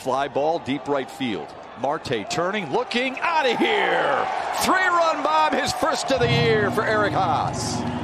Fly ball, deep right field. Marte turning, looking, out of here. Three run bomb, his first of the year for Eric Haase.